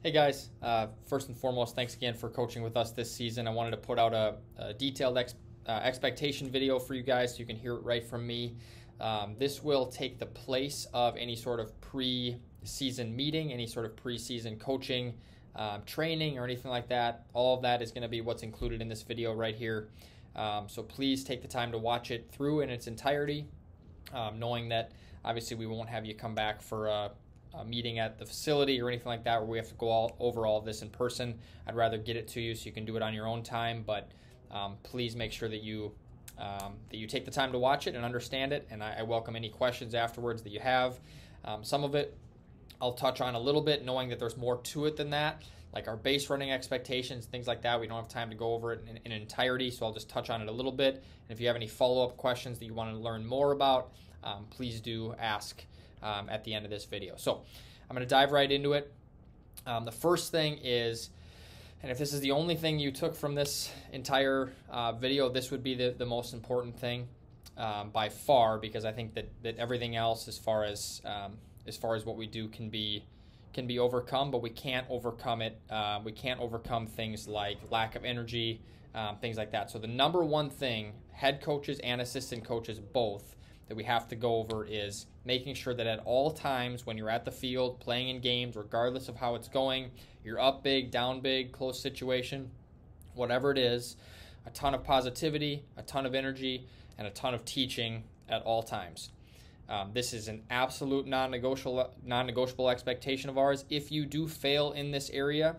Hey guys, uh, first and foremost, thanks again for coaching with us this season. I wanted to put out a, a detailed ex, uh, expectation video for you guys so you can hear it right from me. Um, this will take the place of any sort of pre season meeting, any sort of pre season coaching, um, training, or anything like that. All of that is going to be what's included in this video right here. Um, so please take the time to watch it through in its entirety, um, knowing that obviously we won't have you come back for a a meeting at the facility or anything like that where we have to go all over all of this in person. I'd rather get it to you so you can do it on your own time, but um, please make sure that you um, that you take the time to watch it and understand it. And I, I welcome any questions afterwards that you have. Um, some of it I'll touch on a little bit, knowing that there's more to it than that, like our base running expectations, things like that. We don't have time to go over it in, in entirety, so I'll just touch on it a little bit. And if you have any follow up questions that you want to learn more about, um, please do ask um, at the end of this video. So I'm going to dive right into it. Um, the first thing is, and if this is the only thing you took from this entire uh, video, this would be the, the most important thing um, by far because I think that, that everything else, as far as um, as far as what we do, can be can be overcome, but we can't overcome it. Uh, we can't overcome things like lack of energy, um, things like that. So the number one thing, head coaches and assistant coaches both that we have to go over is making sure that at all times when you're at the field playing in games, regardless of how it's going, you're up big, down big, close situation, whatever it is, a ton of positivity, a ton of energy, and a ton of teaching at all times. Um, this is an absolute non-negotiable non-negotiable expectation of ours. If you do fail in this area,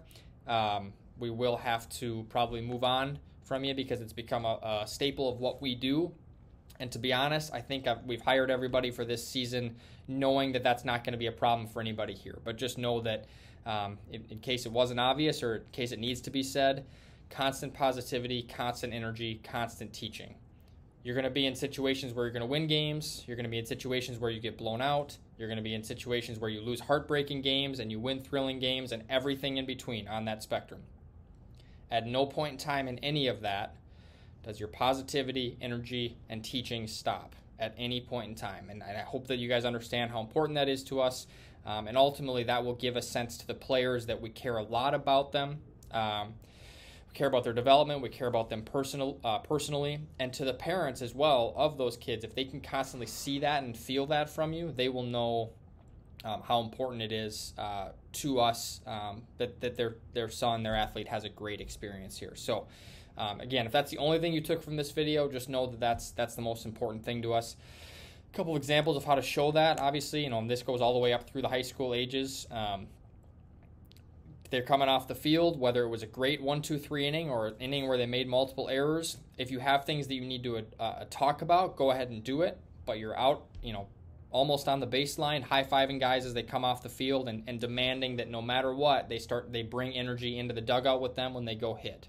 um, we will have to probably move on from you because it's become a, a staple of what we do and to be honest, I think I've, we've hired everybody for this season knowing that that's not going to be a problem for anybody here. But just know that um, in, in case it wasn't obvious or in case it needs to be said, constant positivity, constant energy, constant teaching. You're going to be in situations where you're going to win games. You're going to be in situations where you get blown out. You're going to be in situations where you lose heartbreaking games and you win thrilling games and everything in between on that spectrum. At no point in time in any of that does your positivity, energy, and teaching stop at any point in time? And, I hope that you guys understand how important that is to us. Um, and ultimately, that will give a sense to the players that we care a lot about them. Um, we care about their development. We care about them personal, uh, personally, and to the parents as well of those kids. If they can constantly see that and feel that from you, they will know um, how important it is uh, to us um, that, that their their son, their athlete, has a great experience here. So, um, again, if that's the only thing you took from this video, just know that that's that's the most important thing to us. A couple of examples of how to show that. Obviously, you know, this goes all the way up through the high school ages. Um, they're coming off the field, whether it was a great one, two, three inning or an inning where they made multiple errors. If you have things that you need to uh, talk about, go ahead and do it. But you're out, you know, almost on the baseline, high fiving guys as they come off the field and, and demanding that no matter what, they start they bring energy into the dugout with them when they go hit.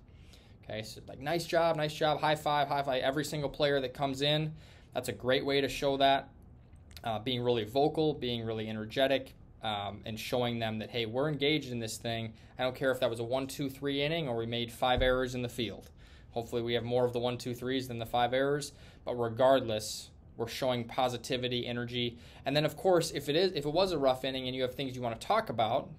Okay, so like nice job, nice job, high five, high five. Every single player that comes in, that's a great way to show that. Uh, being really vocal, being really energetic, um, and showing them that hey, we're engaged in this thing. I don't care if that was a one, two, three inning or we made five errors in the field. Hopefully, we have more of the one, two, threes than the five errors. But regardless, we're showing positivity, energy, and then of course, if it is, if it was a rough inning and you have things you want to talk about,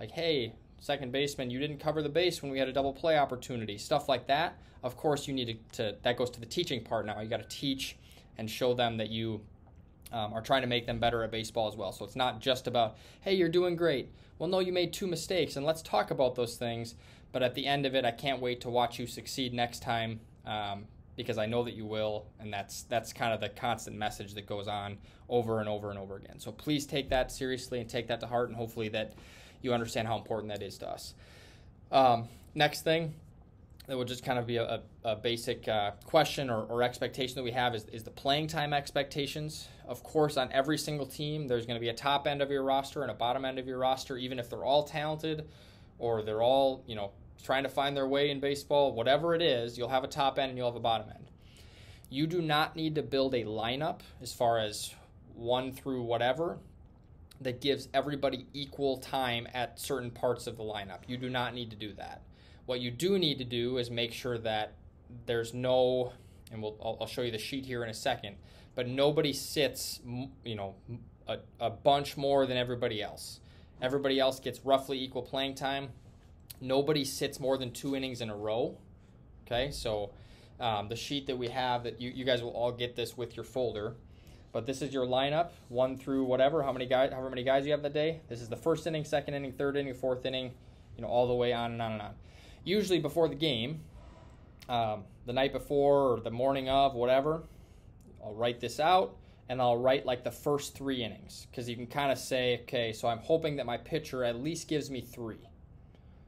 like hey, second baseman, you didn't cover the base when we had a double play opportunity, stuff like that. Of course, you need to, to that goes to the teaching part now. You got to teach and show them that you um, are trying to make them better at baseball as well. So it's not just about, hey, you're doing great. Well, no, you made two mistakes, and let's talk about those things. But at the end of it, I can't wait to watch you succeed next time um, because I know that you will, and that's that's kind of the constant message that goes on over and over and over again. So please take that seriously and take that to heart, and hopefully that you understand how important that is to us. Um, next thing that will just kind of be a, a basic uh, question or, or, expectation that we have is, is the playing time expectations. Of course, on every single team, there's going to be a top end of your roster and a bottom end of your roster, even if they're all talented or they're all, you know, trying to find their way in baseball, whatever it is, you'll have a top end and you'll have a bottom end. You do not need to build a lineup as far as one through whatever that gives everybody equal time at certain parts of the lineup. You do not need to do that. What you do need to do is make sure that there's no, and we'll, I'll, I'll show you the sheet here in a second, but nobody sits, you know, a, a bunch more than everybody else. Everybody else gets roughly equal playing time. Nobody sits more than two innings in a row. Okay, so um, the sheet that we have that you, you guys will all get this with your folder. But this is your lineup, one through whatever, how many guys, however many guys you have that day. This is the first inning, second inning, third inning, fourth inning, you know, all the way on and on and on. Usually before the game, um, the night before or the morning of, whatever, I'll write this out and I'll write like the first three innings because you can kind of say, okay, so I'm hoping that my pitcher at least gives me three.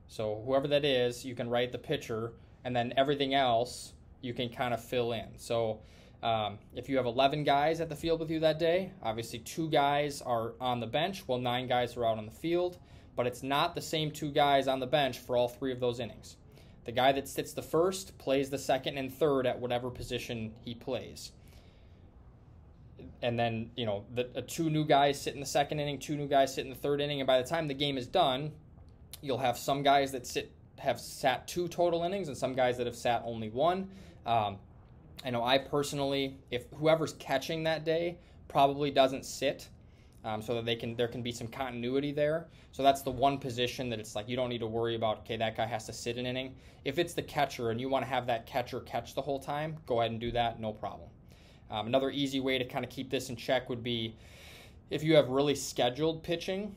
So whoever that is, you can write the pitcher, and then everything else you can kind of fill in. So um, if you have 11 guys at the field with you that day, obviously two guys are on the bench, while nine guys are out on the field, but it's not the same two guys on the bench for all three of those innings. The guy that sits the first plays the second and third at whatever position he plays. And then, you know, the uh, two new guys sit in the second inning, two new guys sit in the third inning, and by the time the game is done, you'll have some guys that sit have sat two total innings and some guys that have sat only one. Um, I know I personally, if whoever's catching that day probably doesn't sit, um, so that they can there can be some continuity there. So that's the one position that it's like you don't need to worry about. Okay, that guy has to sit an inning. If it's the catcher and you want to have that catcher catch the whole time, go ahead and do that, no problem. Um, another easy way to kind of keep this in check would be if you have really scheduled pitching.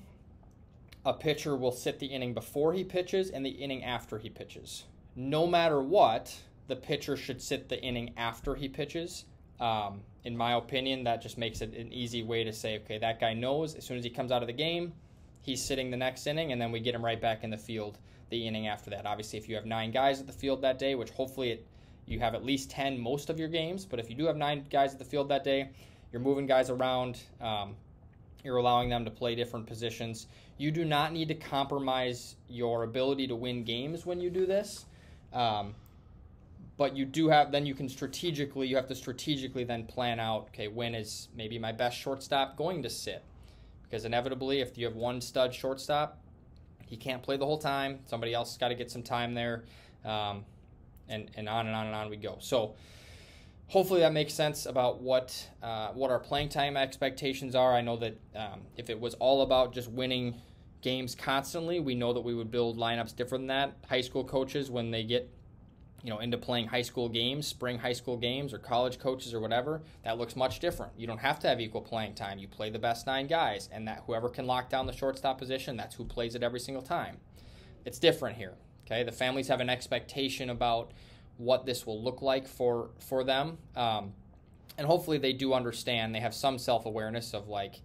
A pitcher will sit the inning before he pitches and the inning after he pitches. No matter what, the pitcher should sit the inning after he pitches. Um, in my opinion, that just makes it an easy way to say, okay, that guy knows as soon as he comes out of the game, he's sitting the next inning, and then we get him right back in the field the inning after that. Obviously, if you have nine guys at the field that day, which hopefully it, you have at least 10 most of your games, but if you do have nine guys at the field that day, you're moving guys around, um, you're allowing them to play different positions. You do not need to compromise your ability to win games when you do this. Um, but you do have then you can strategically you have to strategically then plan out okay when is maybe my best shortstop going to sit? Because inevitably if you have one stud shortstop he can't play the whole time. Somebody else got to get some time there um, and and on and on and on we go. So hopefully that makes sense about what uh, what our playing time expectations are. I know that um, if it was all about just winning games constantly we know that we would build lineups different than that. High school coaches when they get you know into playing high school games spring high school games or college coaches or whatever that looks much different. You don't have to have equal playing time. You play the best nine guys and that whoever can lock down the shortstop position that's who plays it every single time. It's different here okay? The families have an expectation about what this will look like for for them um, and hopefully they do understand. They have some self-awareness of like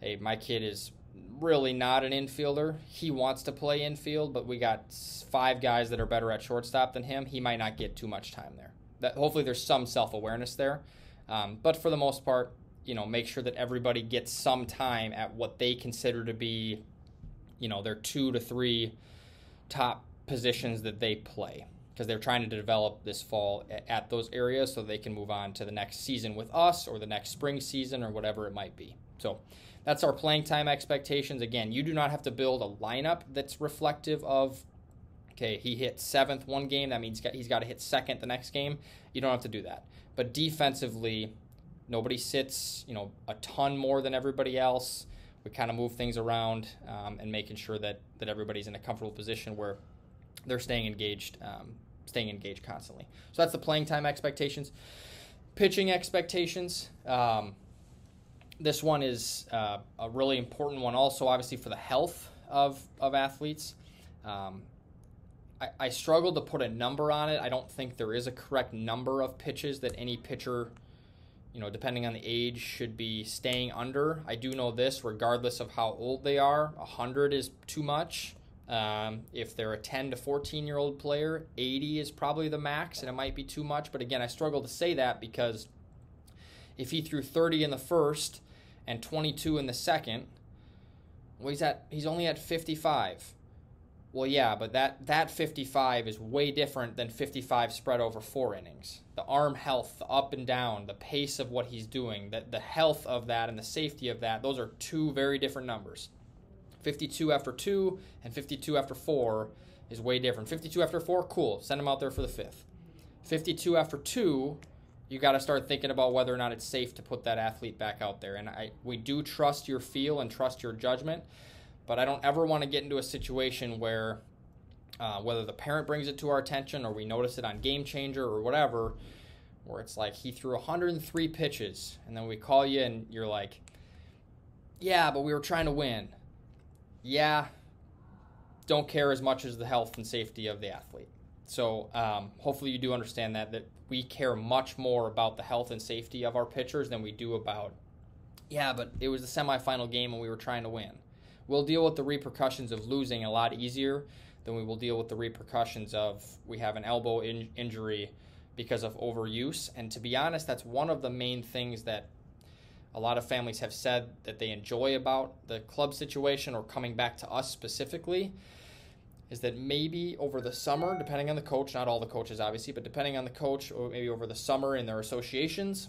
hey my kid is really not an infielder. He wants to play infield, but we got five guys that are better at shortstop than him. He might not get too much time there. That hopefully there's some self awareness there, um, but for the most part, you know, make sure that everybody gets some time at what they consider to be, you know, their two to three top positions that they play because they're trying to develop this fall at those areas so they can move on to the next season with us or the next spring season or whatever it might be. So that's our playing time expectations. Again, you do not have to build a lineup that's reflective of, okay, he hit seventh one game. That means he's got to hit second the next game. You don't have to do that. But defensively, nobody sits, you know, a ton more than everybody else. We kind of move things around um, and making sure that that everybody's in a comfortable position where they're staying engaged, um, staying engaged constantly. So that's the playing time expectations. Pitching expectations. Um, this one is uh, a really important one, also obviously for the health of of athletes. Um, I, I struggle to put a number on it. I don't think there is a correct number of pitches that any pitcher, you know, depending on the age, should be staying under. I do know this, regardless of how old they are, 100 is too much. Um, if they're a 10 to 14 year old player, 80 is probably the max, and it might be too much. But again, I struggle to say that because if he threw 30 in the first and 22 in the second. Well, he's at he's only at 55. Well, yeah, but that that 55 is way different than 55 spread over four innings. The arm health, the up and down, the pace of what he's doing, the, the health of that and the safety of that, those are two very different numbers. 52 after 2 and 52 after 4 is way different. 52 after 4, cool. Send him out there for the fifth. 52 after 2 you got to start thinking about whether or not it's safe to put that athlete back out there. And I, we do trust your feel and trust your judgment, But I don't ever want to get into a situation where, uh, whether the parent brings it to our attention or we notice it on Game Changer or whatever, where it's like he threw 103 pitches, and then we call you and you're like, yeah, but we were trying to win. Yeah, don't care as much as the health and safety of the athlete. So um, hopefully you do understand that that we care much more about the health and safety of our pitchers than we do about, yeah, but it was the semifinal game and we were trying to win. We'll deal with the repercussions of losing a lot easier than we will deal with the repercussions of we have an elbow in- injury because of overuse. And to be honest, that's one of the main things that a lot of families have said that they enjoy about the club situation or coming back to us specifically is that maybe over the summer, depending on the coach, not all the coaches obviously, but depending on the coach, or maybe over the summer in their associations,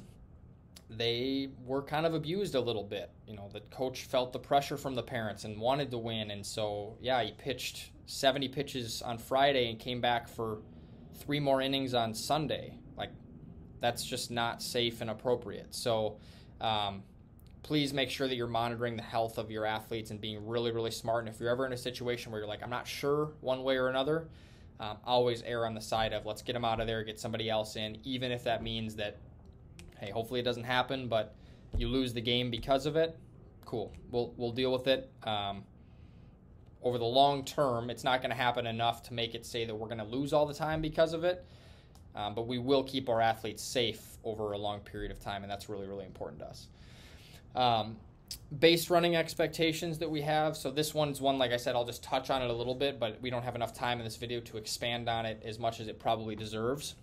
they were kind of abused a little bit. You know, the coach felt the pressure from the parents and wanted to win. And so, yeah, he pitched 70 pitches on Friday and came back for three more innings on Sunday. Like, that's just not safe and appropriate. So, um, please make sure that you're monitoring the health of your athletes and being really, really smart. And if you're ever in a situation where you're like, I'm not sure one way or another, um, always err on the side of let's get them out of there, get somebody else in, even if that means that, hey, hopefully it doesn't happen, but you lose the game because of it. Cool. We'll, we'll deal with it. Um, over the long term, it's not going to happen enough to make it say that we're going to lose all the time because of it. Um, but we will keep our athletes safe over a long period of time, and that's really, really important to us. Um, base running expectations that we have. So this one's one, like I said, I'll just touch on it a little bit, but we don't have enough time in this video to expand on it as much as it probably deserves.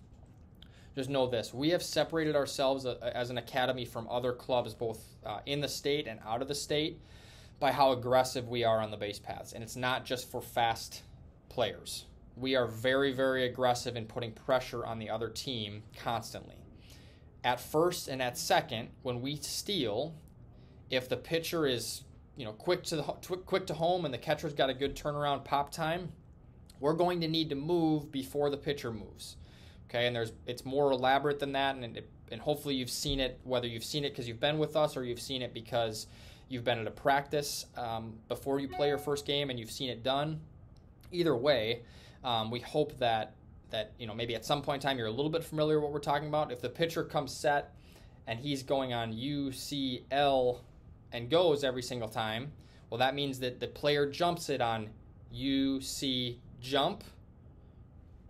Just know this: we have separated ourselves uh, as an academy from other clubs, both uh, in the state and out of the state, by how aggressive we are on the base paths. And it's not just for fast players. We are very, very aggressive in putting pressure on the other team constantly. At first and at second, when we steal, if the pitcher is you know quick to the quick to home and the catcher's got a good turnaround pop time, we're going to need to move before the pitcher moves. Okay, and there's it's more elaborate than that, and it, and hopefully you've seen it whether you've seen it because you've been with us or you've seen it because you've been at a practice um, before you play your first game and you've seen it done. Either way, um, we hope that that you know maybe at some point in time you're a little bit familiar with what we're talking about. If the pitcher comes set and he's going on UCL and goes every single time, well, that means that the player jumps it on U, C, jump.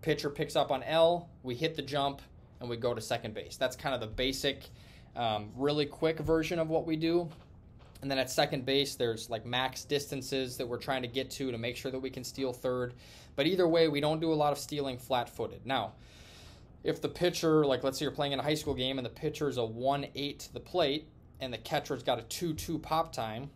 Pitcher picks up on L, we hit the jump, and we go to second base. That's kind of the basic, um, really quick version of what we do. And then at second base, there's like max distances that we're trying to get to to make sure that we can steal third. But either way, we don't do a lot of stealing flat footed. Now, if the pitcher, like let's say you're playing in a high school game and the pitcher is a 1 8 to the plate, and the catcher's got a 2 2 pop time,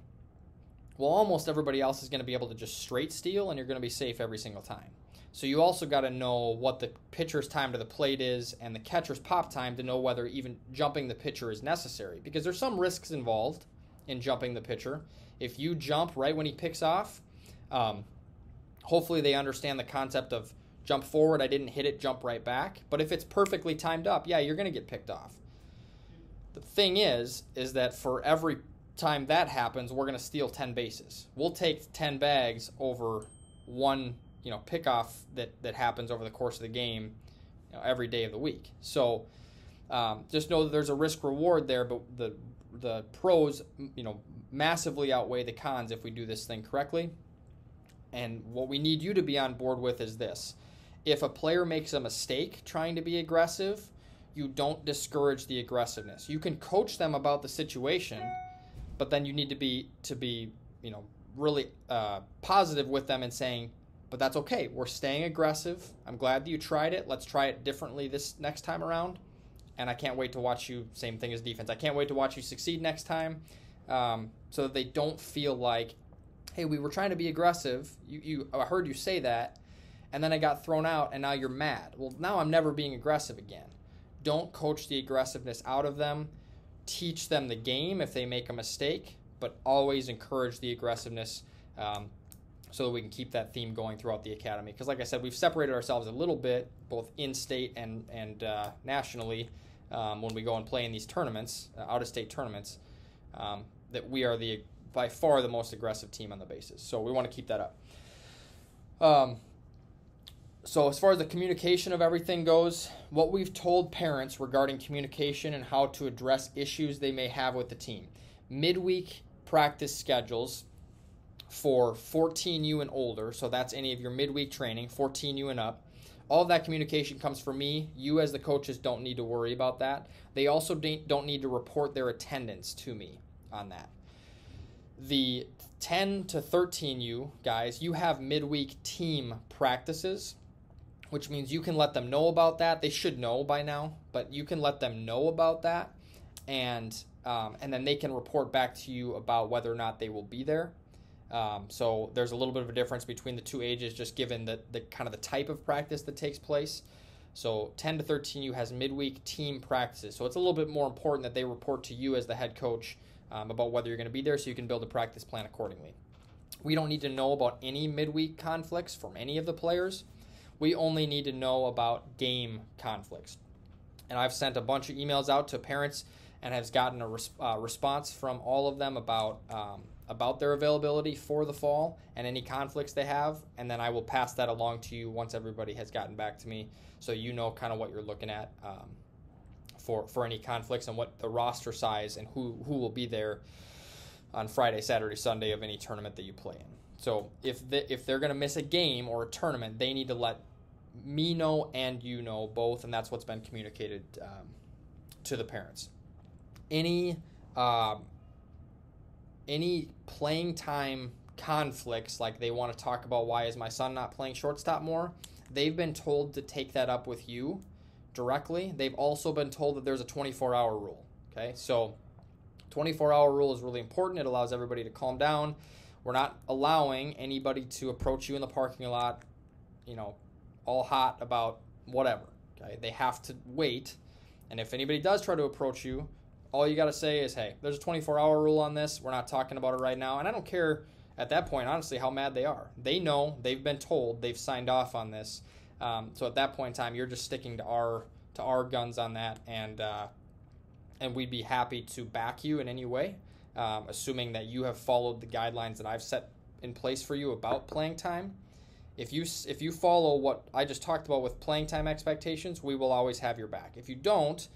well, almost everybody else is going to be able to just straight steal, and you're going to be safe every single time. So you also got to know what the pitcher's time to the plate is and the catcher's pop time to know whether even jumping the pitcher is necessary. Because there's some risks involved in jumping the pitcher. If you jump right when he picks off, um, hopefully they understand the concept of jump forward, I didn't hit it, jump right back. But if it's perfectly timed up, yeah, you're going to get picked off. The thing is, is that for every time that happens, we're going to steal 10 bases. We'll take 10 bags over one, you know, pickoff that, that happens over the course of the game you know, every day of the week. So um, just know that there's a risk reward there, but the, the pros, you know, massively outweigh the cons if we do this thing correctly. And what we need you to be on board with is this. If a player makes a mistake trying to be aggressive, you don't discourage the aggressiveness. You can coach them about the situation, but then you need to be to be you know really uh, positive with them and saying, but that's okay. We're staying aggressive. I'm glad that you tried it. Let's try it differently this next time around. And I can't wait to watch you. Same thing as defense. I can't wait to watch you succeed next time, um, so that they don't feel like, hey, we were trying to be aggressive. You, you, I heard you say that, and then I got thrown out, and now you're mad. Well, now I'm never being aggressive again. Don't coach the aggressiveness out of them. Teach them the game if they make a mistake, but always encourage the aggressiveness um, so that we can keep that theme going throughout the academy. Because, like I said, we've separated ourselves a little bit, both in state and and uh, nationally, um, when we go and play in these tournaments, uh, out of state tournaments. Um, that we are the by far the most aggressive team on the bases. So we want to keep that up. So as far as the communication of everything goes, what we've told parents regarding communication and how to address issues they may have with the team. Midweek practice schedules for 14U and older, so that's any of your midweek training, 14U and up. All of that communication comes from me. You, as the coaches, don't need to worry about that. They also don't need to report their attendance to me on that. The 10 to 13U guys, you have midweek team practices, which means you can let them know about that. They should know by now, but you can let them know about that, and um, and then they can report back to you about whether or not they will be there. Um, so there's a little bit of a difference between the two ages, just given the, the kind of the type of practice that takes place. So 10 to 13U has midweek team practices. So it's a little bit more important that they report to you as the head coach um, about whether you're going to be there so you can build a practice plan accordingly. We don't need to know about any midweek conflicts from any of the players. We only need to know about game conflicts. And I've sent a bunch of emails out to parents and has gotten a res- uh, response from all of them about um, about their availability for the fall and any conflicts they have, and then I will pass that along to you once everybody has gotten back to me, so you know kind of what you're looking at um, for for any conflicts and what the roster size and who who will be there on Friday, Saturday, Sunday of any tournament that you play in. So if the, if they're going to miss a game or a tournament, they need to let me know and you know both, and that's what's been communicated um, to the parents. Any um, any playing time conflicts, like they want to talk about why is my son not playing shortstop more, they've been told to take that up with you directly. They've also been told that there's a 24 hour rule. Okay, so 24 hour rule is really important. It allows everybody to calm down. We're not allowing anybody to approach you in the parking lot, you know, all hot about whatever. Okay, they have to wait. And if anybody does try to approach you, all you got to say is, hey, there's a 24 hour rule on this. We're not talking about it right now. And I don't care at that point, honestly, how mad they are. They know, they've been told, they've signed off on this. Um, so at that point in time, you're just sticking to our to our guns on that, and uh, and we'd be happy to back you in any way, um, assuming that you have followed the guidelines that I've set in place for you about playing time. If you if you follow what I just talked about with playing time expectations, we will always have your back. If you don't,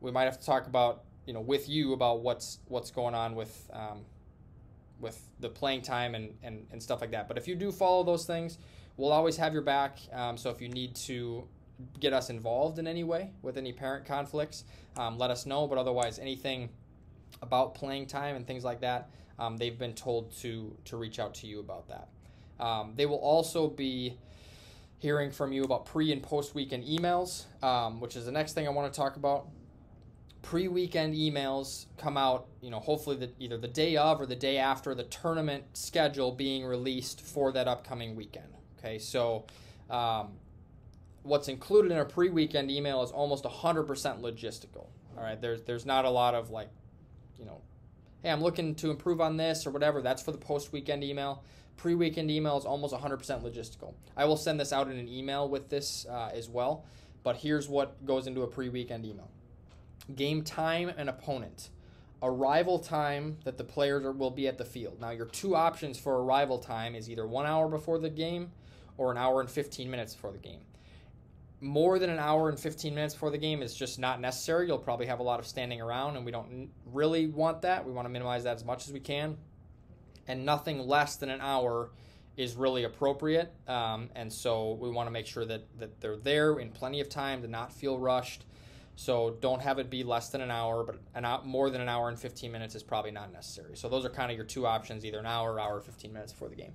we might have to talk about you know with you about what's what's going on with um, with the playing time and, and and stuff like that. But if you do follow those things, we'll always have your back. Um, so if you need to get us involved in any way with any parent conflicts, um, let us know. But otherwise, anything about playing time and things like that, um, they've been told to to reach out to you about that. Um, they will also be hearing from you about pre and post weekend emails, um, which is the next thing I want to talk about pre-weekend emails come out, you know, hopefully the, either the day of or the day after the tournament schedule being released for that upcoming weekend. Okay, so um, what's included in a pre-weekend email is almost 100% logistical. All right, there's there's not a lot of like, you know, hey, I'm looking to improve on this or whatever. That's for the post-weekend email. Pre-weekend email is almost 100% logistical. I will send this out in an email with this uh, as well. But here's what goes into a pre-weekend email game time and opponent. Arrival time that the players are, will be at the field. Now, your two options for arrival time is either one hour before the game or an hour and 15 minutes before the game. More than an hour and 15 minutes before the game is just not necessary. You'll probably have a lot of standing around, and we don't really want that. We want to minimize that as much as we can. And nothing less than an hour is really appropriate. Um, and so we want to make sure that, that they're there in plenty of time to not feel rushed. So don't have it be less than an hour, but an hour, more than an hour and 15 minutes is probably not necessary. So those are kind of your two options, either an hour, hour, 15 minutes before the game.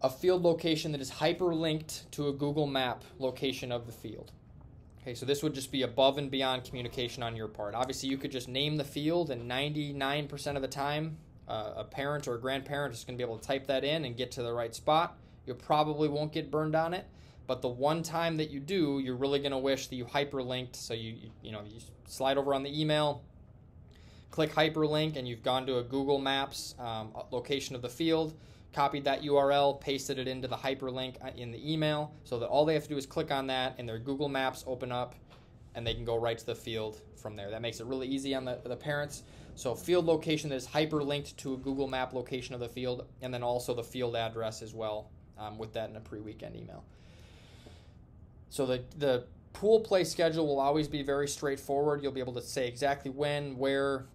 A field location that is hyperlinked to a Google Map location of the field. Okay, so this would just be above and beyond communication on your part. Obviously, you could just name the field, and 99% of the time, uh, a parent or a grandparent is going to be able to type that in and get to the right spot. You probably won't get burned on it. But the one time that you do, you're really going to wish that you hyperlinked. So you, you, you know you slide over on the email, click hyperlink, and you've gone to a Google Maps um, location of the field, copied that URL, pasted it into the hyperlink uh, in the email, so that all they have to do is click on that, and their Google Maps open up, and they can go right to the field from there. That makes it really easy on the, the parents. So field location that is hyperlinked to a Google Map location of the field, and then also the field address as well um, with that in a pre-weekend email. So the the pool play schedule will always be very straightforward. You'll be able to say exactly when, where,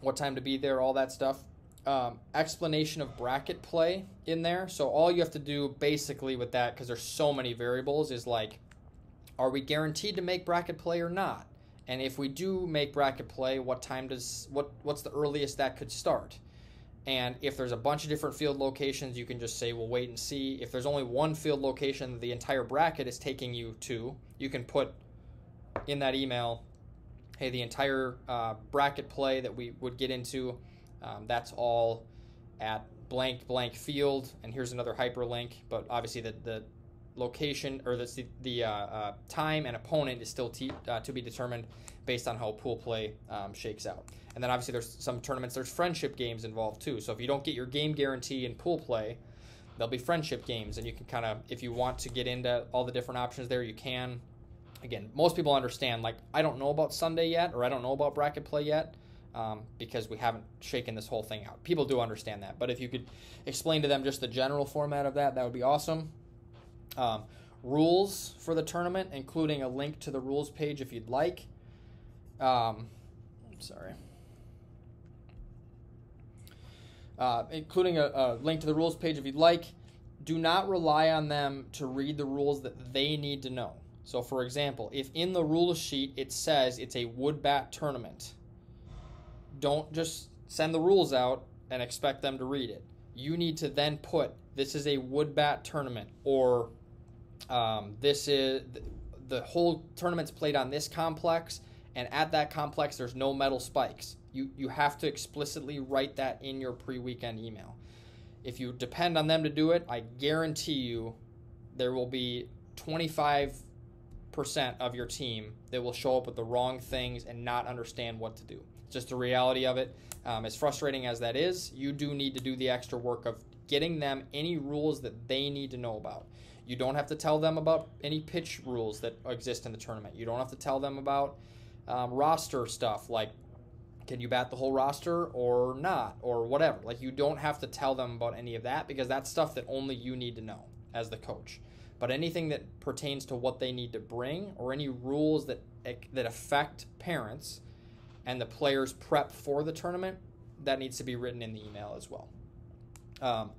what time to be there, all that stuff. Um, explanation of bracket play in there. So all you have to do basically with that, because there's so many variables, is like, are we guaranteed to make bracket play or not? And if we do make bracket play, what time does what what's the earliest that could start? And if there's a bunch of different field locations, you can just say, we'll wait and see. If there's only one field location the entire bracket is taking you to, you can put in that email, hey, the entire uh, bracket play that we would get into, um, that's all at blank blank field. And here's another hyperlink, but obviously the, the location or the, the uh, uh, time and opponent is still uh, to be determined based on how pool play um, shakes out. And then obviously there's some tournaments, there's friendship games involved too. So if you don't get your game guarantee in pool play, there'll be friendship games, and you can kind of, if you want to get into all the different options there, you can. Again, most people understand, like, I don't know about Sunday yet, or I don't know about bracket play yet. Um, because we haven't shaken this whole thing out. People do understand that, but if you could explain to them just the general format of that, that would be awesome. Um, rules for the tournament, including a link to the rules page if you'd like. Um, sorry. Uh, including a, a link to the rules page if you'd like. Do not rely on them to read the rules that they need to know. So, for example, if in the rule sheet it says it's a wood bat tournament, don't just send the rules out and expect them to read it. You need to then put this is a wood bat tournament or um, this is the whole tournament's played on this complex, and at that complex, there's no metal spikes. You you have to explicitly write that in your pre-weekend email. If you depend on them to do it, I guarantee you, there will be 25 percent of your team that will show up with the wrong things and not understand what to do. It's just the reality of it. Um, as frustrating as that is, you do need to do the extra work of getting them any rules that they need to know about. You don't have to tell them about any pitch rules that exist in the tournament. You don't have to tell them about um, roster stuff like can you bat the whole roster or not or whatever. Like you don't have to tell them about any of that because that's stuff that only you need to know as the coach. But anything that pertains to what they need to bring or any rules that that affect parents and the players prep for the tournament, that needs to be written in the email as well. Um,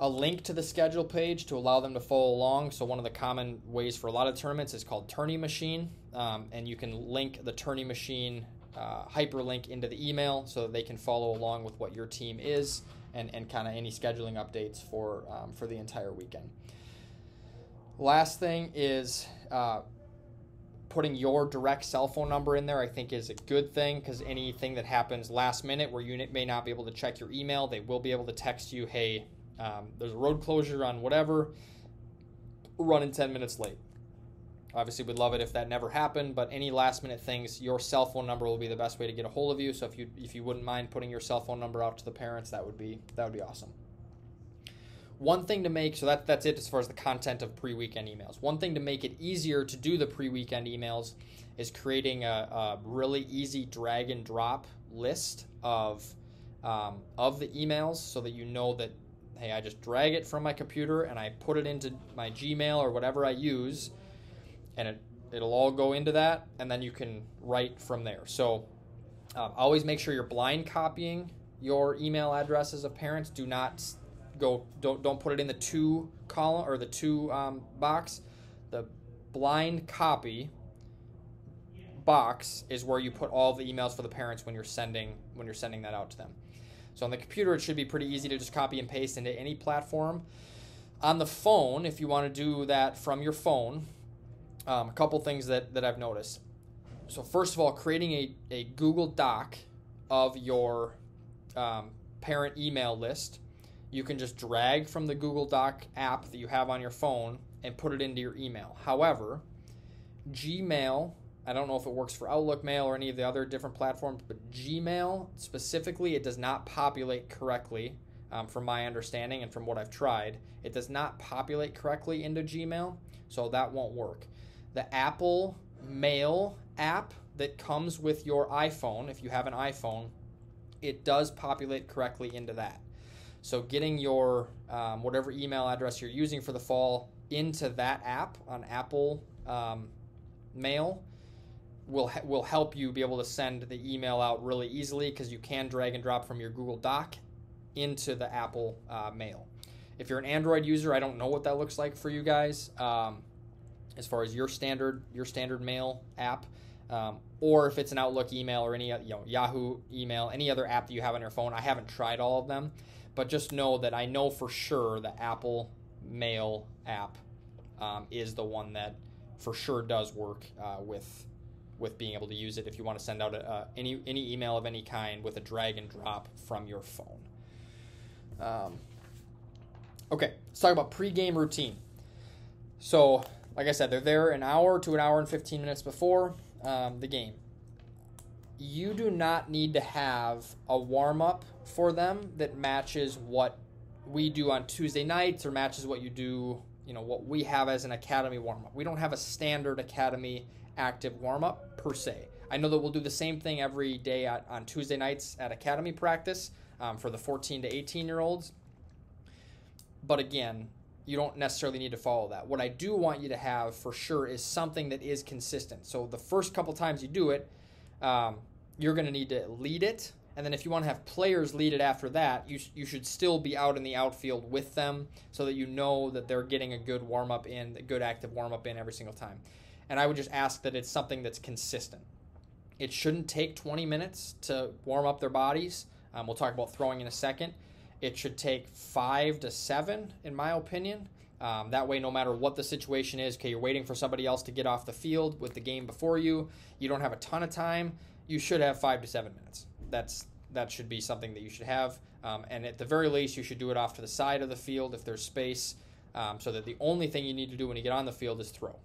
a link to the schedule page to allow them to follow along. So one of the common ways for a lot of tournaments is called Tourney Machine, um, and you can link the Tourney Machine uh, hyperlink into the email so that they can follow along with what your team is and, and kind of any scheduling updates for um, for the entire weekend. Last thing is uh, putting your direct cell phone number in there. I think is a good thing because anything that happens last minute where you may not be able to check your email, they will be able to text you, "Hey, um, there's a road closure on whatever, running 10 minutes late. Obviously, we'd love it if that never happened, but any last minute things, your cell phone number will be the best way to get a hold of you. So if you if you wouldn't mind putting your cell phone number out to the parents, that would be that would be awesome. One thing to make so that that's it as far as the content of pre-weekend emails. One thing to make it easier to do the pre-weekend emails is creating a, a really easy drag and drop list of um, of the emails so that you know that hey, I just drag it from my computer and I put it into my Gmail or whatever I use, and it it'll all go into that, and then you can write from there. So um, always make sure you're blind copying your email addresses of parents. Do not go don't don't put it in the to column or the to um, box. The blind copy box is where you put all the emails for the parents when you're sending when you're sending that out to them. So on the computer, it should be pretty easy to just copy and paste into any platform. On the phone, if you want to do that from your phone, um, a couple things that, that I've noticed. So first of all, creating a, a Google Doc of your um, parent email list. You can just drag from the Google Doc app that you have on your phone and put it into your email. However, Gmail I don't know if it works for Outlook Mail or any of the other different platforms, but Gmail specifically, it does not populate correctly. Um, from my understanding and from what I've tried, it does not populate correctly into Gmail, so that won't work. The Apple Mail app that comes with your iPhone, if you have an iPhone, it does populate correctly into that. So getting your um, whatever email address you're using for the fall into that app on Apple um, Mail will will help you be able to send the email out really easily because you can drag and drop from your Google Doc into the Apple uh, Mail. If you're an Android user, I don't know what that looks like for you guys um, as far as your standard your standard mail app. Um, or if it's an Outlook email or any you know Yahoo email, any other app that you have on your phone. I haven't tried all of them, but just know that I know for sure the Apple Mail app um, is the one that for sure does work uh, with with being able to use it if you want to send out a, uh, any any email of any kind with a drag and drop from your phone. Um, okay, let's talk about pregame routine. So, like I said, they're there an hour to an hour and 15 minutes before um, the game. You do not need to have a warm up for them that matches what we do on Tuesday nights or matches what you do, you know, what we have as an academy warm up. We don't have a standard academy active warm up per se. I know that we'll do the same thing every day at, on Tuesday nights at academy practice um, for the 14 to 18 year olds. But again, you don't necessarily need to follow that. What I do want you to have for sure is something that is consistent. So the first couple times you do it, um, you're going to need to lead it. And then if you want to have players lead it after that, you, you should still be out in the outfield with them so that you know that they're getting a good warm up in, a good active warm up in every single time. And I would just ask that it's something that's consistent. It shouldn't take 20 minutes to warm up their bodies. Um, we'll talk about throwing in a second. It should take five to seven, in my opinion. Um, that way, no matter what the situation is, okay, you're waiting for somebody else to get off the field with the game before you. You don't have a ton of time. You should have five to seven minutes. That's that should be something that you should have. Um, and at the very least, you should do it off to the side of the field if there's space, um, so that the only thing you need to do when you get on the field is throw.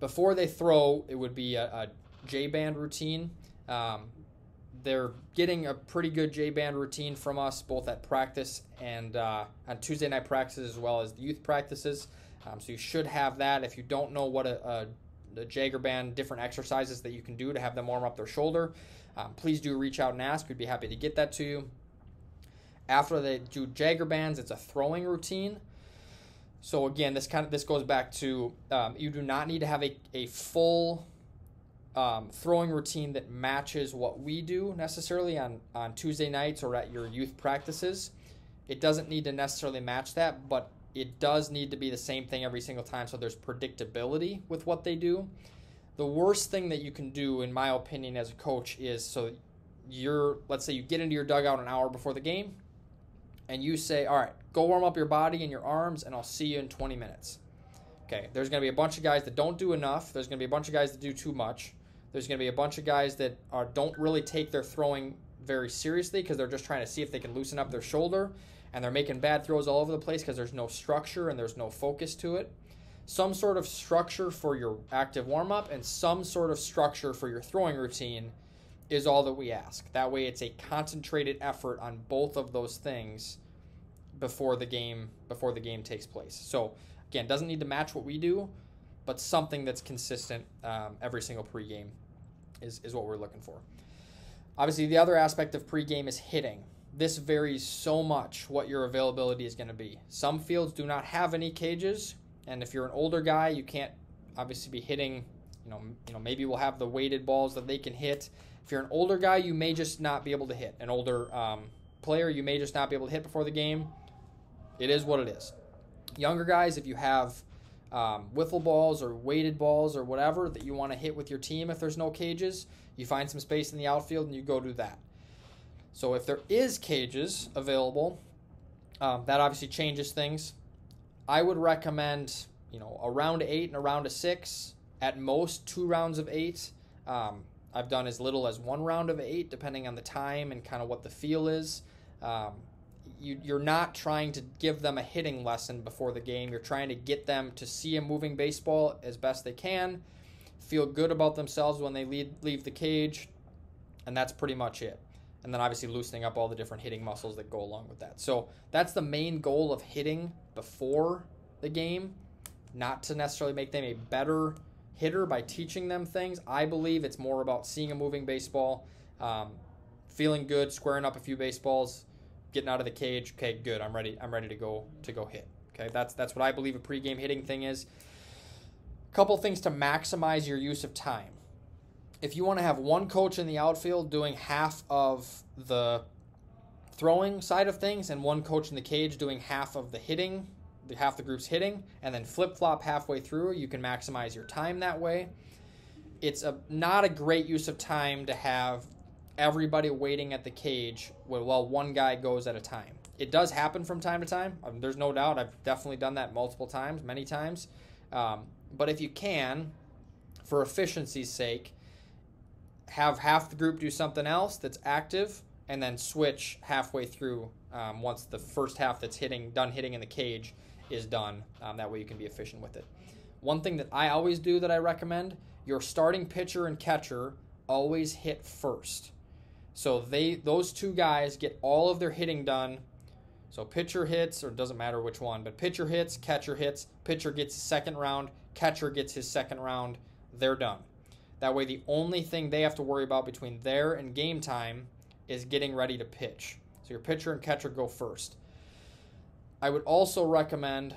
Before they throw, it would be a, a J band routine. Um, they're getting a pretty good J band routine from us, both at practice and uh, on Tuesday night practices as well as the youth practices. Um, so you should have that. If you don't know what a, a, a, Jaeger band, different exercises that you can do to have them warm up their shoulder, um, please do reach out and ask. We'd be happy to get that to you. After they do Jaeger bands, it's a throwing routine. So again, this kind of this goes back to um, you do not need to have a, a full um, throwing routine that matches what we do necessarily on, on Tuesday nights or at your youth practices. It doesn't need to necessarily match that, but it does need to be the same thing every single time so there's predictability with what they do. The worst thing that you can do, in my opinion, as a coach is so you're, let's say you get into your dugout an hour before the game and you say, all right, go warm up your body and your arms, and I'll see you in 20 minutes. Okay, there's going to be a bunch of guys that don't do enough. There's going to be a bunch of guys that do too much. There's going to be a bunch of guys that are don't really take their throwing very seriously because they're just trying to see if they can loosen up their shoulder, and they're making bad throws all over the place because there's no structure and there's no focus to it. Some sort of structure for your active warm up and some sort of structure for your throwing routine is all that we ask. That way, it's a concentrated effort on both of those things before the game before the game takes place. So again, doesn't need to match what we do, but something that's consistent um, every single pregame is is what we're looking for. Obviously, the other aspect of pregame is hitting. This varies so much what your availability is going to be. Some fields do not have any cages, and if you're an older guy, you can't obviously be hitting. You know, you know, maybe we'll have the weighted balls that they can hit if you're an older guy, you may just not be able to hit. An older um, player, you may just not be able to hit before the game. It is what it is. Younger guys, if you have um, wiffle balls or weighted balls or whatever that you want to hit with your team if there's no cages, you find some space in the outfield and you go do that. So if there is cages available, um, that obviously changes things. I would recommend, you know, a round eight and a round of six, at most two rounds of eight. Um, I've done as little as one round of eight, depending on the time and kind of what the feel is. Um, you, you're not trying to give them a hitting lesson before the game. You're trying to get them to see a moving baseball as best they can, feel good about themselves when they leave, leave the cage, and that's pretty much it. And then obviously loosening up all the different hitting muscles that go along with that. So that's the main goal of hitting before the game, not to necessarily make them a better hitter by teaching them things. I believe it's more about seeing a moving baseball, um, feeling good, squaring up a few baseballs, getting out of the cage. Okay, good. I'm ready. I'm ready to go to go hit. Okay, that's that's what I believe a pregame hitting thing is. A couple things to maximize your use of time. If you want to have one coach in the outfield doing half of the throwing side of things and one coach in the cage doing half of the hitting, the half the group's hitting, and then flip flop halfway through, you can maximize your time that way. It's a not a great use of time to have everybody waiting at the cage while one guy goes at a time. It does happen from time to time. I mean, there's no doubt. I've definitely done that multiple times, many times. Um, but if you can, for efficiency's sake, have half the group do something else that's active, and then switch halfway through um, once the first half that's hitting done hitting in the cage is done. Um, that way you can be efficient with it. One thing that I always do that I recommend: your starting pitcher and catcher always hit first. So they those two guys get all of their hitting done. So pitcher hits, or doesn't matter which one, but pitcher hits, catcher hits, pitcher gets second round, catcher gets his second round. They're done. That way, the only thing they have to worry about between there and game time is getting ready to pitch. So your pitcher and catcher go first. I would also recommend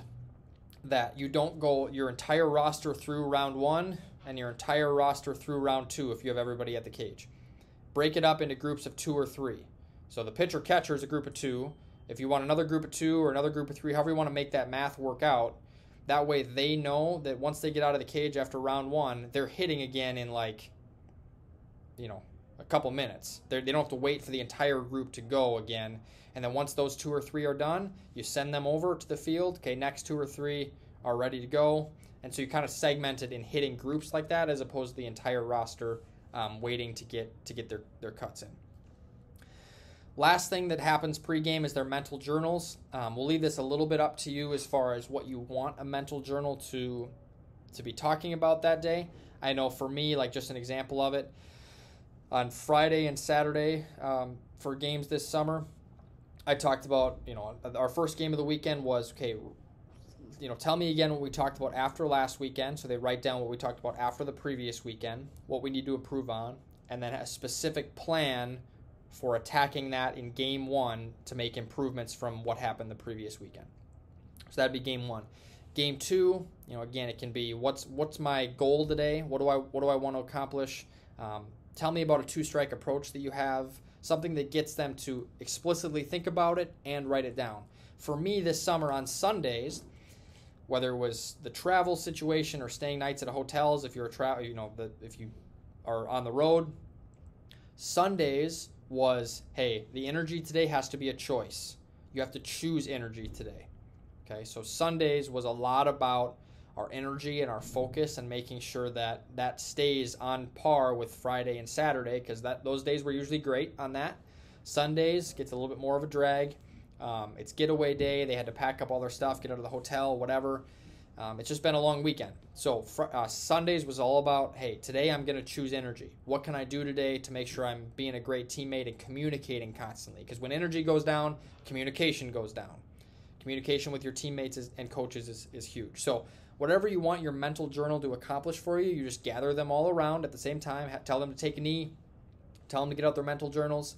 that you don't go your entire roster through round one and your entire roster through round two if you have everybody at the cage break it up into groups of two or three. So the pitcher catcher is a group of two. If you want another group of two or another group of three, however you want to make that math work out, that way they know that once they get out of the cage after round one, they're hitting again in like, you know, a couple minutes. They're, they do not have to wait for the entire group to go again. And then once those two or three are done, you send them over to the field. Okay, next two or three are ready to go. And so you kind of segment it in hitting groups like that as opposed to the entire roster um, waiting to get to get their, their cuts in. Last thing that happens pregame is their mental journals. Um, we'll leave this a little bit up to you as far as what you want a mental journal to to be talking about that day. I know for me, like just an example of it, on Friday and Saturday um, for games this summer, I talked about you know our first game of the weekend was okay you know, tell me again what we talked about after last weekend. So they write down what we talked about after the previous weekend, what we need to improve on, and then a specific plan for attacking that in game one to make improvements from what happened the previous weekend. So that'd be game one. Game two, you know, again, it can be what's what's my goal today? What do I what do I want to accomplish? Um, tell me about a two strike approach that you have, something that gets them to explicitly think about it and write it down. For me, this summer on Sundays, whether it was the travel situation or staying nights at hotels if you're a travel you know the, if you are on the road sundays was hey the energy today has to be a choice you have to choose energy today okay so sundays was a lot about our energy and our focus and making sure that that stays on par with friday and saturday because that those days were usually great on that sundays gets a little bit more of a drag um, it's getaway day. They had to pack up all their stuff, get out of the hotel, whatever. Um, it's just been a long weekend. So fr- uh, Sundays was all about, hey, today I'm going to choose energy. What can I do today to make sure I'm being a great teammate and communicating constantly? Because when energy goes down, communication goes down. Communication with your teammates is, and coaches is, is huge. So whatever you want your mental journal to accomplish for you, you just gather them all around at the same time. Ha- tell them to take a knee. Tell them to get out their mental journals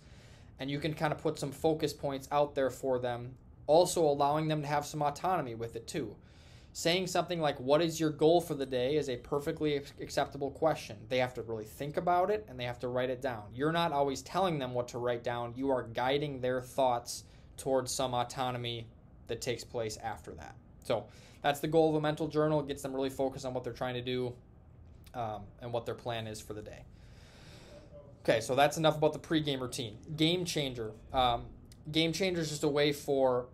and you can kind of put some focus points out there for them, also allowing them to have some autonomy with it too. Saying something like, What is your goal for the day? is a perfectly acceptable question. They have to really think about it and they have to write it down. You're not always telling them what to write down, you are guiding their thoughts towards some autonomy that takes place after that. So that's the goal of a mental journal. It gets them really focused on what they're trying to do um, and what their plan is for the day. Okay, so that's enough about the pregame routine. Game changer. Um, game changer is just a way for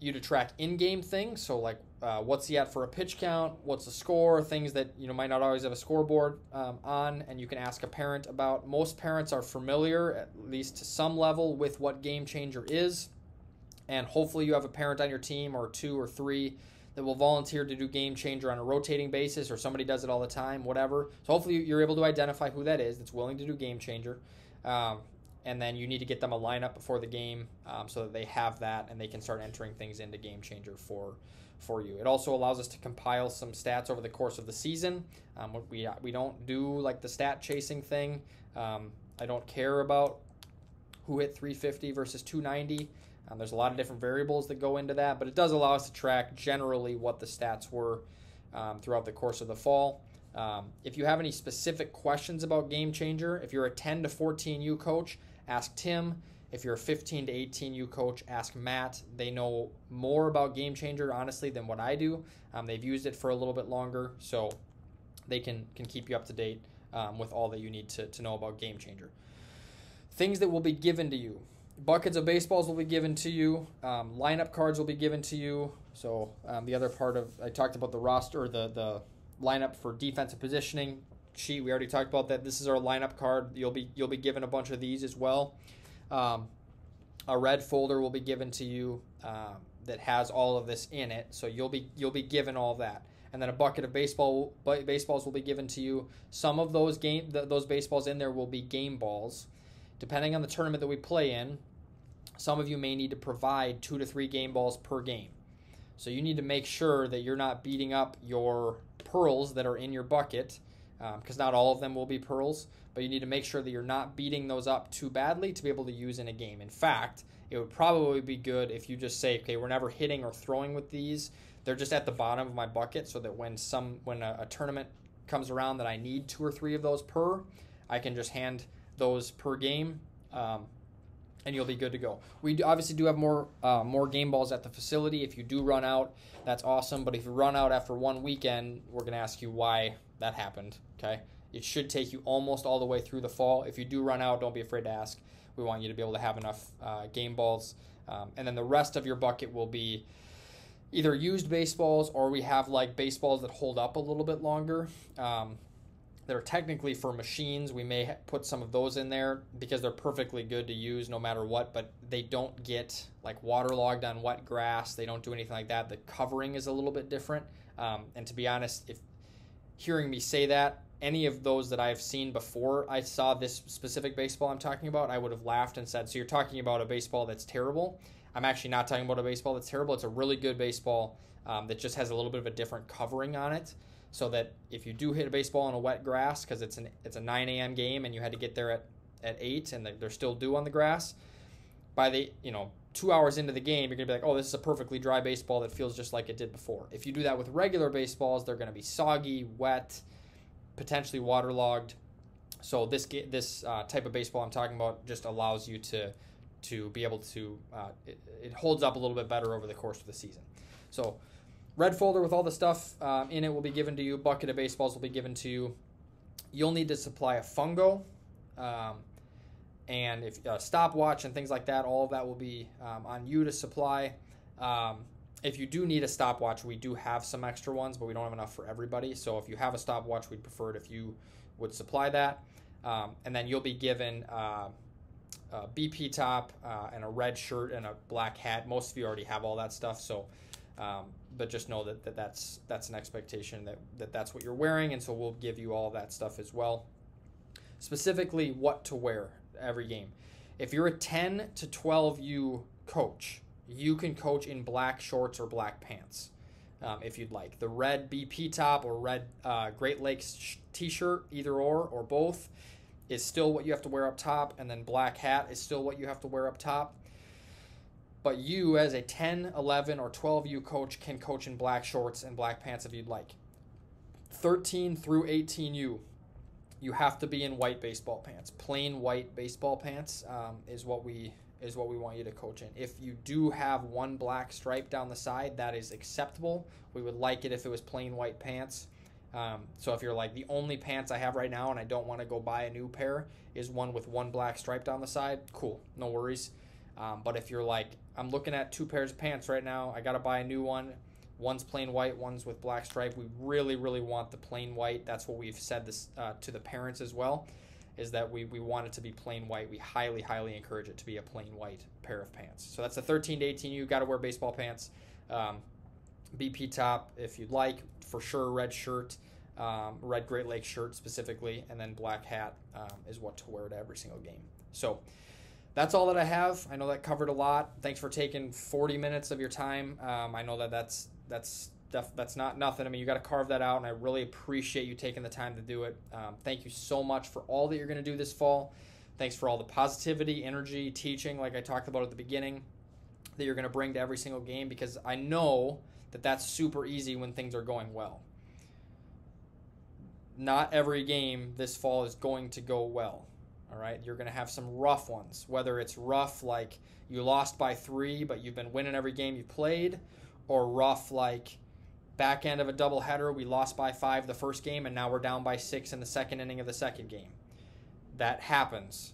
you to track in-game things. So like, uh, what's he at for a pitch count? What's the score? Things that you know might not always have a scoreboard um, on, and you can ask a parent about. Most parents are familiar, at least to some level, with what game changer is, and hopefully you have a parent on your team or two or three that will volunteer to do game changer on a rotating basis or somebody does it all the time, whatever. So hopefully you're able to identify who that is that's willing to do game changer. Um, and then you need to get them a lineup before the game um, so that they have that and they can start entering things into game changer for for you. It also allows us to compile some stats over the course of the season. Um, we we don't do like the stat chasing thing. Um, I don't care about who hit 350 versus 290. Um, there's a lot of different variables that go into that, but it does allow us to track generally what the stats were um, throughout the course of the fall. Um, if you have any specific questions about Game Changer, if you're a 10 to 14U coach, ask Tim. If you're a 15 to 18U coach, ask Matt. They know more about Game Changer, honestly, than what I do. Um, they've used it for a little bit longer, so they can, can keep you up to date um, with all that you need to, to know about Game Changer. Things that will be given to you buckets of baseballs will be given to you. Um, lineup cards will be given to you. So um, the other part of I talked about the roster, the the lineup for defensive positioning sheet. We already talked about that. This is our lineup card. You'll be you'll be given a bunch of these as well. Um, a red folder will be given to you um, that has all of this in it. So you'll be you'll be given all that. And then a bucket of baseball baseballs will be given to you. Some of those game those baseballs in there will be game balls depending on the tournament that we play in, some of you may need to provide two to three game balls per game. So you need to make sure that you're not beating up your pearls that are in your bucket, because um, not all of them will be pearls, but you need to make sure that you're not beating those up too badly to be able to use in a game. In fact, it would probably be good if you just say, okay, we're never hitting or throwing with these. They're just at the bottom of my bucket so that when some when a, a tournament comes around that I need two or three of those per, I can just hand those per game, um, and you'll be good to go. We obviously do have more uh, more game balls at the facility. If you do run out, that's awesome. But if you run out after one weekend, we're going to ask you why that happened. Okay, it should take you almost all the way through the fall. If you do run out, don't be afraid to ask. We want you to be able to have enough uh, game balls, um, and then the rest of your bucket will be either used baseballs or we have like baseballs that hold up a little bit longer. Um, that are technically for machines. We may put some of those in there because they're perfectly good to use no matter what, but they don't get like waterlogged on wet grass. They don't do anything like that. The covering is a little bit different. Um, and to be honest, if hearing me say that, any of those that I've seen before I saw this specific baseball I'm talking about, I would have laughed and said, So you're talking about a baseball that's terrible? I'm actually not talking about a baseball that's terrible. It's a really good baseball um, that just has a little bit of a different covering on it so that if you do hit a baseball on a wet grass because it's an it's a 9 a.m. game and you had to get there at at eight and they're still dew on the grass, by the you know two hours into the game you're gonna be like, oh, this is a perfectly dry baseball that feels just like it did before. If you do that with regular baseballs, they're gonna be soggy, wet, potentially waterlogged. So this this uh, type of baseball I'm talking about just allows you to to be able to uh, it, it holds up a little bit better over the course of the season. So red folder with all the stuff um, in it will be given to you. Bucket of baseballs will be given to you. You'll need to supply a fungo, um, and if a stopwatch and things like that, all of that will be um, on you to supply. Um, if you do need a stopwatch, we do have some extra ones, but we don't have enough for everybody. So if you have a stopwatch, we'd prefer it if you would supply that. And then you'll be given uh, a BP top uh, and a red shirt and a black hat. Most of you already have all that stuff, so um, but just know that, that that's that's an expectation that, that that's what you're wearing, and so we'll give you all that stuff as well. Specifically, what to wear every game. If you're a 10 to 12U coach, you can coach in black shorts or black pants um, if you'd like. The red BP top or red uh, Great Lakes t shirt, either or or both, is still what you have to wear up top, and then black hat is still what you have to wear up top but you as a 10 11 or 12u coach can coach in black shorts and black pants if you'd like. 13 through 18u you have to be in white baseball pants. Plain white baseball pants um, is what we is what we want you to coach in. If you do have one black stripe down the side that is acceptable. We would like it if it was plain white pants. Um, so if you're like the only pants i have right now and i don't want to go buy a new pair is one with one black stripe down the side cool no worries. Um, but if you're like, I'm looking at two pairs of pants right now, I got to buy a new one. One's plain white, one's with black stripe. We really, really want the plain white. That's what we've said this uh, to the parents as well, is that we, we want it to be plain white. We highly, highly encourage it to be a plain white pair of pants. So that's the 13 to 18. You got to wear baseball pants. Um, BP top if you'd like, for sure. Red shirt, um, red Great Lakes shirt specifically, and then black hat um, is what to wear to every single game. So that's all that I have. I know that covered a lot. Thanks for taking 40 minutes of your time. Um, I know that that's that's that's not nothing. I mean, you got to carve that out, and I really appreciate you taking the time to do it. Um, thank you so much for all that you're going to do this fall. Thanks for all the positivity, energy, teaching, like I talked about at the beginning, that you're going to bring to every single game because I know that that's super easy when things are going well. Not every game this fall is going to go well. All right, you're going to have some rough ones, whether it's rough like you lost by three, but you've been winning every game you played, or rough like back end of a doubleheader, we lost by five the first game, and now we're down by six in the second inning of the second game. That happens.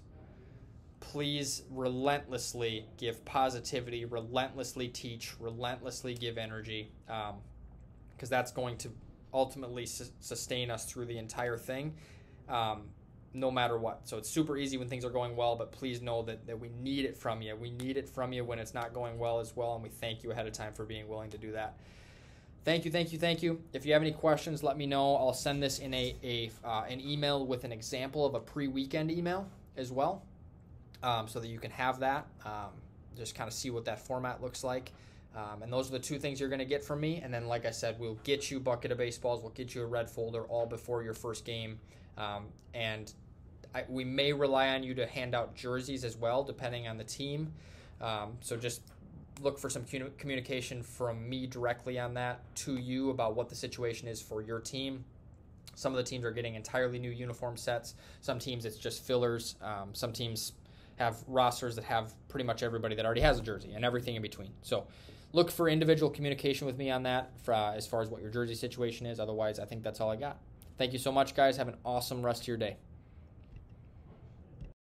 Please relentlessly give positivity, relentlessly teach, relentlessly give energy, because um, that's going to ultimately su- sustain us through the entire thing. Um, no matter what. So it's super easy when things are going well, but please know that, that we need it from you. We need it from you when it's not going well as well, and we thank you ahead of time for being willing to do that. Thank you, thank you, thank you. If you have any questions, let me know. I'll send this in a, a uh, an email with an example of a pre-weekend email as well, um, so that you can have that. Um, just kind of see what that format looks like. Um, and those are the two things you're going to get from me. And then, like I said, we'll get you bucket of baseballs. We'll get you a red folder all before your first game. Um, and I, we may rely on you to hand out jerseys as well, depending on the team. Um, so just look for some communication from me directly on that to you about what the situation is for your team. Some of the teams are getting entirely new uniform sets. Some teams it's just fillers. Um, some teams have rosters that have pretty much everybody that already has a jersey and everything in between. So look for individual communication with me on that for, uh, as far as what your jersey situation is. Otherwise, I think that's all I got. Thank you so much, guys. Have an awesome rest of your day.